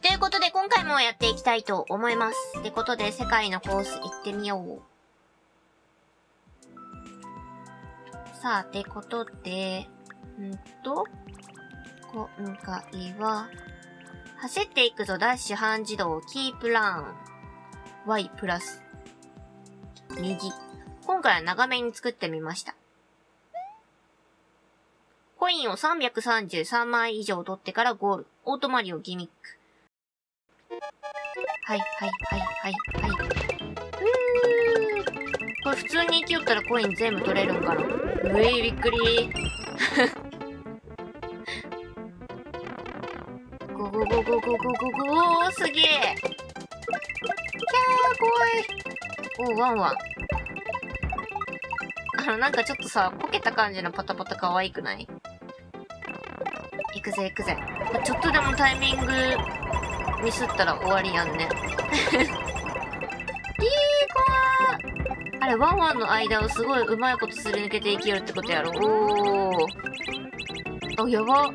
ということで今回もやっていきたいと思います。ってことで世界のコース行ってみよう。さあ、ってことで、んと、今回は、走っていくぞダッシュ半自動キープラン Y プラス右。今回は長めに作ってみました。コインを333枚以上取ってからゴール。オートマリオギミック。はい、はい、はい、はい、はい。うこれ普通に生きよったらコイン全部取れるんかな？うえい、びっくりゴゴゴゴゴゴゴゴーすげえキャー怖いおワンワン。あの、なんかちょっとさ、こけた感じのパタパタ可愛くない？行くぜ行くぜ。ちょっとでもタイミングミスったら終わりやんね。いい怖ーあれ、ワンワンの間をすごいうまいことすり抜けていけるってことやろ？おー。あ、やば。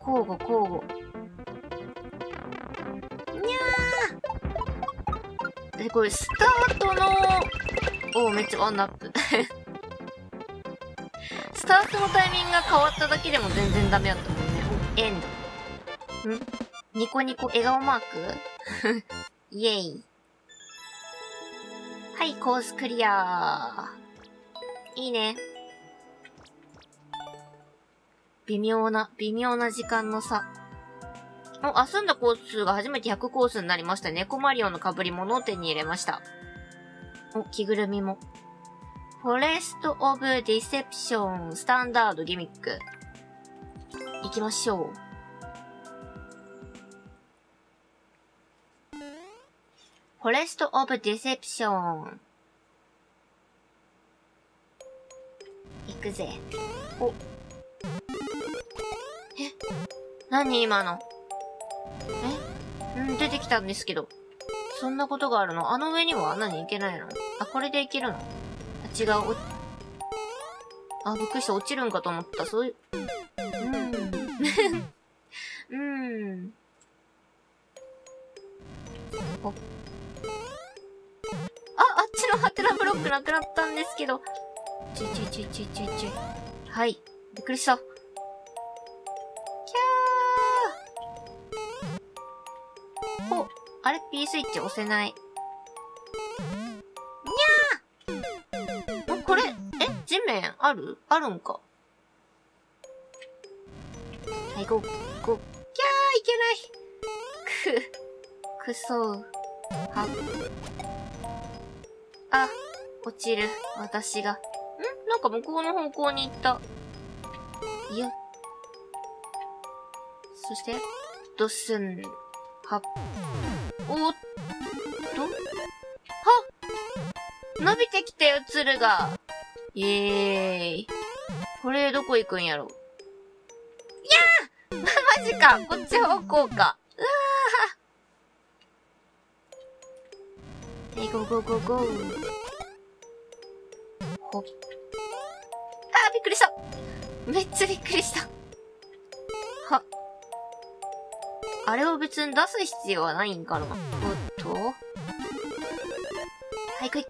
交互交互。にゃーで、これスタートの、おー、めっちゃワンナップ。スタートのタイミングが変わっただけでも全然ダメだったもんね。エンド。ん？ニコニコ笑顔マーク？イェイ。はい、コースクリアいいね。微妙な、微妙な時間の差。お、あ、済んだコースが初めて100コースになりました。猫マリオの被り物を手に入れました。お、着ぐるみも。フォレスト・オブ・ディセプション・スタンダード・ギミック。行きましょう。フォレスト・オブ・ディセプション。行くぜ。お。え？何今の？え？うん、出てきたんですけど。そんなことがあるの？あの上には？何行けないの？あ、これで行けるの？あ、違う。おあ、びっくりした。落ちるんかと思った。そういう。うん。うん。お。あ、あっちのハテナブロックなくなったんですけど。ちちちちちち。はい。びっくりした。キャー。お、あれ ?P スイッチ押せない。にゃーお、これ、え地面ある？あるんか。はい、ご、ご、キャーいけない。く、くそー。は、あ、落ちる、私が。ん？なんか向こうの方向に行った。いや。そして、ドスン、は、おっと、は伸びてきたよ、鶴が。イエーイ。これ、どこ行くんやろいやー マジかこっち方向か。うわーはい、ゴーゴーゴーゴー。ほっ。あー、びっくりしためっちゃびっくりした。は。あれを別に出す必要はないんかなおっとはい、来い。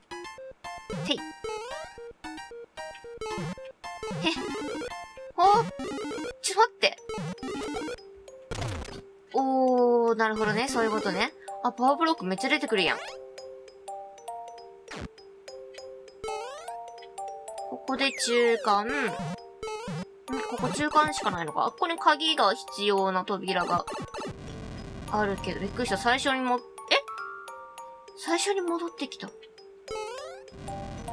てい。え。おちょっと待って。おー、なるほどね。そういうことね。あ、パワーブロックめっちゃ出てくるやん。中間。ここ中間しかないのか？あ、ここに鍵が必要な扉があるけど、びっくりした。最初にも、え？最初に戻ってきた。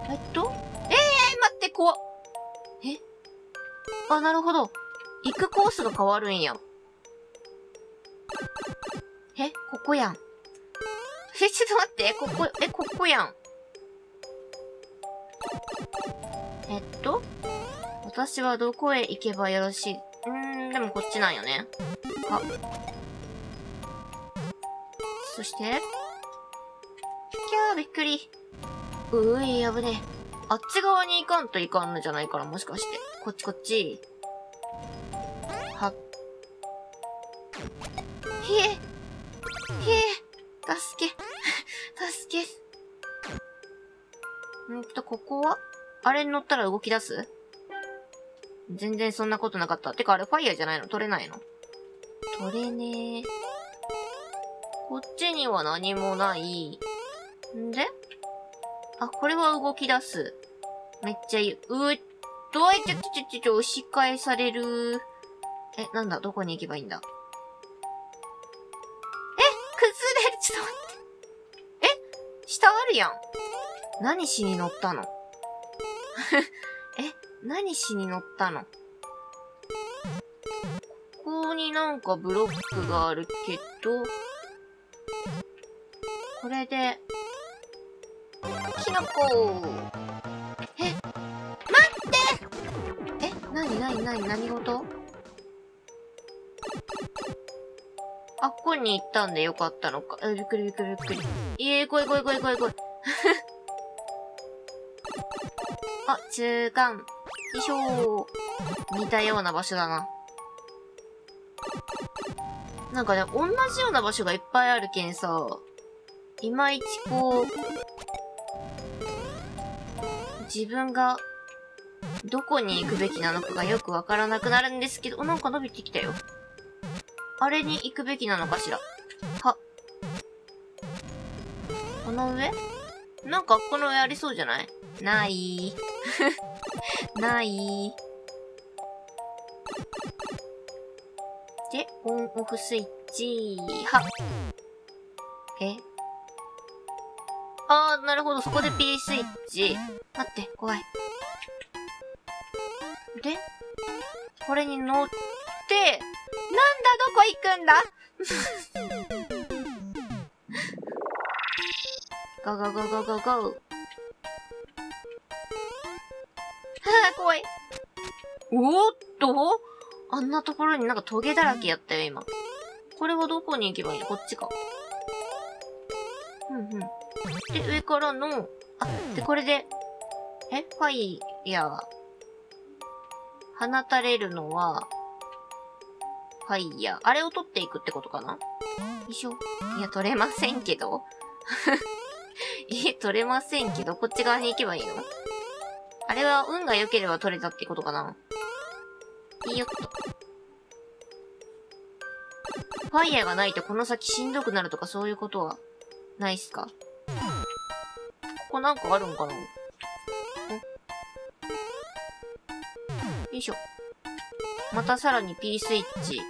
えっと？ええー、待って、怖っ。え？あ、なるほど。行くコースが変わるんや。え？ここやん。え、ちょっと待って。ここ、え、ここやん。えっと、私はどこへ行けばよろしい？うん、でもこっちなんよね。あ。そして、きゃー、びっくり。うい、危ねえ。あっち側に行かんといかんのじゃないから、もしかして。こっちこっち。はっ。ひえ。ひえ。助け。助け。んと、ここは？あれに乗ったら動き出す？全然そんなことなかった。てかあれファイヤーじゃないの？取れないの？取れねえ。こっちには何もない。んで？あ、これは動き出す。めっちゃいい。うっ、どうやって、ちょちょちょちょ、押し返される？え、なんだ、どこに行けばいいんだ？え、崩れる、ちょっと待って。え、下あるやん。何しに乗ったの？え、何しに乗ったの？ここになんかブロックがあるけど、これで、キノコえ、待ってえ、なになになに何事？あっこに行ったんでよかったのか。え、びっくりびっくりびっくり。いえ、来い来い来い来い来い。あ、中間。よいしょー。似たような場所だな。なんかね、同じような場所がいっぱいあるけんさ、いまいちこう、自分がどこに行くべきなのかがよくわからなくなるんですけど、なんか伸びてきたよ。あれに行くべきなのかしら。は。この上？なんかこの上ありそうじゃない？ない。ない。で、オンオフスイッチ。は。え？あー、なるほど。そこで P スイッチ。待って、怖い。で、これに乗って、なんだ、どこ行くんだ？ゴゴゴゴゴゴはあ、怖い。おーっとあんなところになんかトゲだらけやったよ、今。これはどこに行けばいいのこっちか。うんうん。で、上からの、あ、で、これで、えファイヤー。放たれるのは、ファイヤー。あれを取っていくってことかなよいしょ。いや、取れませんけど。え、取れませんけど、こっち側に行けばいいの？あれは運が良ければ取れたってことかな？いいよっと。ファイヤーがないとこの先しんどくなるとかそういうことはないっすか？ここなんかあるんかな？およいしょ。またさらに P スイッチ。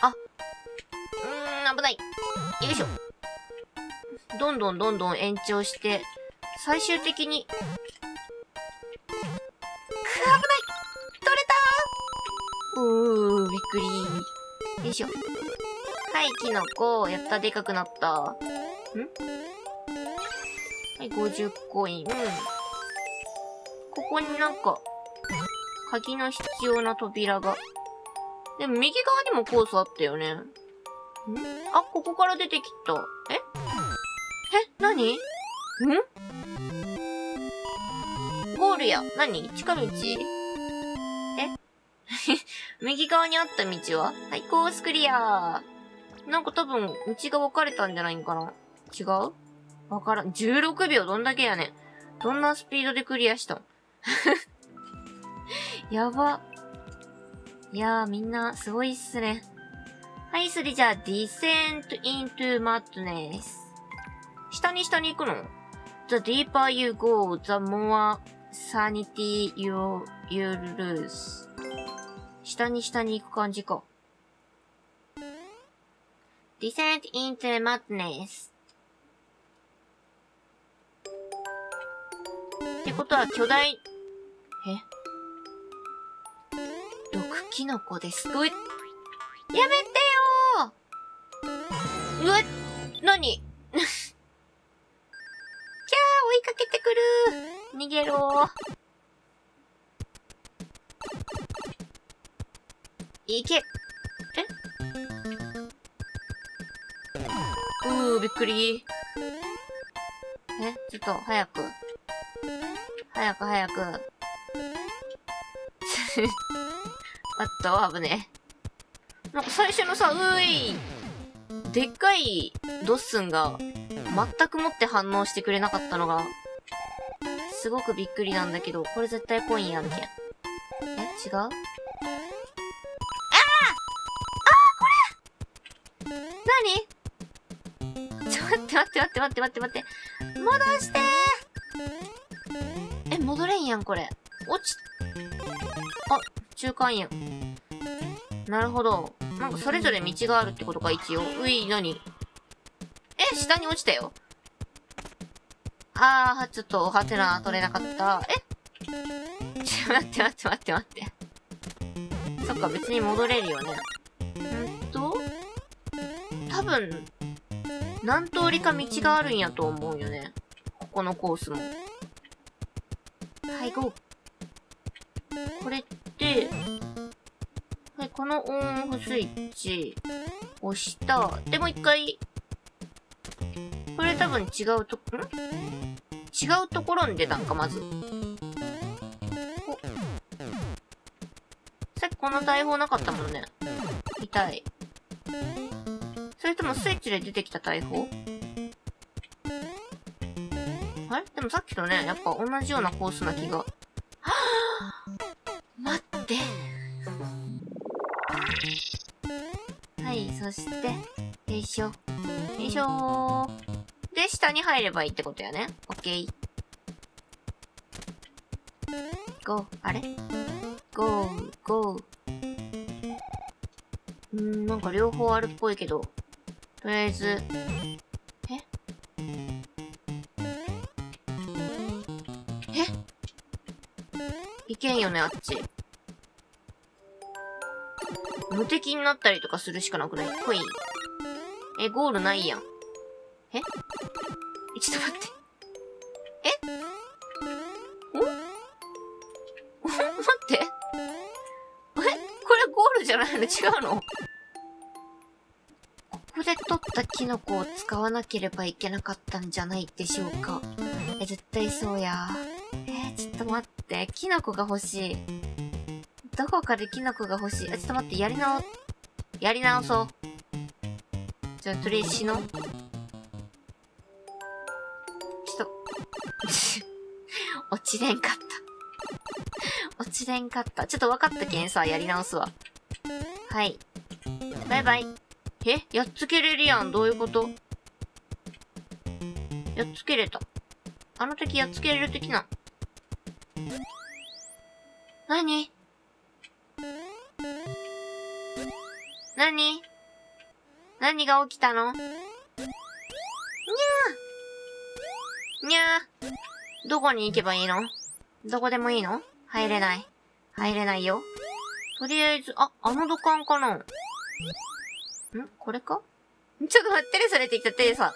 あ。うーん、危ない。よいしょ。どんどんどんどん延長して、最終的に、く、危ない取れたーうー、びっくりよいしょ。はい、キノコ。やった、でかくなった。ん？はい、50コイン。ここになんか、鍵の必要な扉が。でも右側にもコースあったよね。ん？あ、ここから出てきた。ええ？何？ん？ゴールや。何？近道？え？右側にあった道は？はい、コースクリアなんか多分、道が分かれたんじゃないんかな？違う？わからん。16秒どんだけやねん。どんなスピードでクリアしたん？やば。いやー、みんな、すごいっすね。はい、それじゃあ、descent into madness。下に下に行くの ?the deeper you go, the more sanity you, you lose. 下に下に行く感じか。descent into madness. ってことは巨大、え毒キノコです。うっやめてよーうわ何キャー追いかけてくる逃げろいけえ？うー、びっくり。え？ちょっと、早く。早く早く。あっと、危ねえ。なんか最初のさ、うーいでっかいドッスンが全くもって反応してくれなかったのがすごくびっくりなんだけど、これ絶対コインあるけん。え違う？あああこれ何？ちょ、待って待って待って待って待って待って。戻してえ、戻れんやん、これ。落ち、あ、中間やん。なるほど。なんかそれぞれ道があるってことか、一応。うい、何？え、下に落ちたよ。あー、ちょっと、はてな、取れなかった。え？ちょ、待って待って待って待って。そっか、別に戻れるよね。んと？多分、何通りか道があるんやと思うよね。ここのコースも。はい、ゴー。これって、はい、このオンオフスイッチ、押した。で、もう一回、これ多分違うと、ん？違うところに出たんか、まず。さっきこの大砲なかったもんね。痛い。それともスイッチで出てきた大砲？あれ？でもさっきとね、やっぱ同じようなコースな気が。は ぁ待って。はい、そして、よいしょ。よいしょーで、下に入ればいいってことやね。オッケー。ゴー、あれ？ゴー、ゴー。うん、なんか両方あるっぽいけど。とりあえず、え？え？いけんよね、あっち。無敵になったりとかするしかなくない？ほい？え、ゴールないやん。え？ちょっと待って。え？お？待って。え？これゴールじゃないの？違うの？ここで取ったキノコを使わなければいけなかったんじゃないでしょうか。え、絶対そうや。え、ちょっと待って。キノコが欲しい。どこかでキノコが欲しい？あ、ちょっと待って、やり直、やり直そう。じゃあ、とりあえず死の。ちょっと、落ちれんかった。落ちれんかった。ちょっと分かったけんさ、やり直すわ。はい。バイバイ。え？やっつけれるやん。どういうこと？やっつけれた。あの敵やっつけれる敵な。何？何？何が起きたの？にゃーにゃーどこに行けばいいの？どこでもいいの？入れない。入れないよ。とりあえず、あ、あの土管かな？ん？これか？ちょっと待ってね、それってきた、てさ。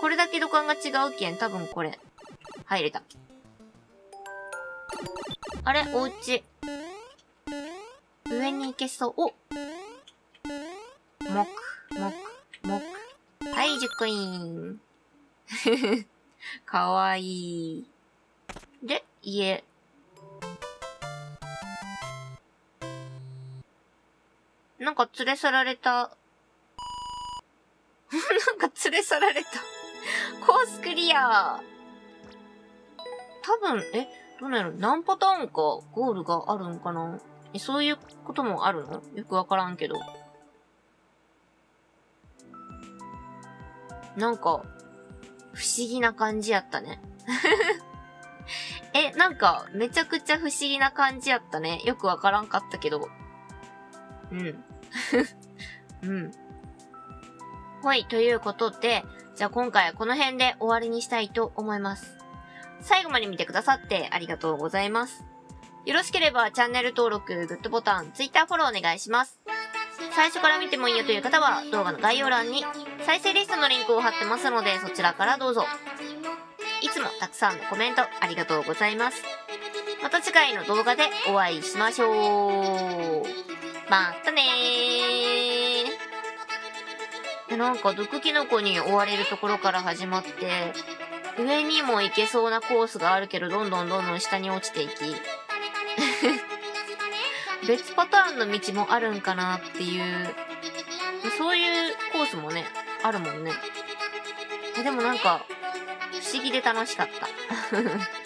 これだけ土管が違うけん、多分これ。入れた。あれ？お家。上に行けそう。おもく、もく、もく。はい、熟員。かわいい。で、家。なんか連れ去られた。なんか連れ去られた。コースクリア。多分、え、どうなの何パターンかゴールがあるんかな？え、そういうこともあるの？よくわからんけど。なんか、不思議な感じやったね。え、なんか、めちゃくちゃ不思議な感じやったね。よくわからんかったけど。うん。うん。はい、ということで、じゃあ今回はこの辺で終わりにしたいと思います。最後まで見てくださってありがとうございます。よろしければチャンネル登録、グッドボタン、Twitter フォローお願いします。最初から見てもいいよという方は動画の概要欄に再生リストのリンクを貼ってますのでそちらからどうぞ。いつもたくさんのコメントありがとうございます。また次回の動画でお会いしましょう。またねー。なんか毒キノコに追われるところから始まって、上にも行けそうなコースがあるけど、どんどんどんどん下に落ちていき、別パターンの道もあるんかなっていう、そういうコースもね、あるもんね。でもなんか、不思議で楽しかった。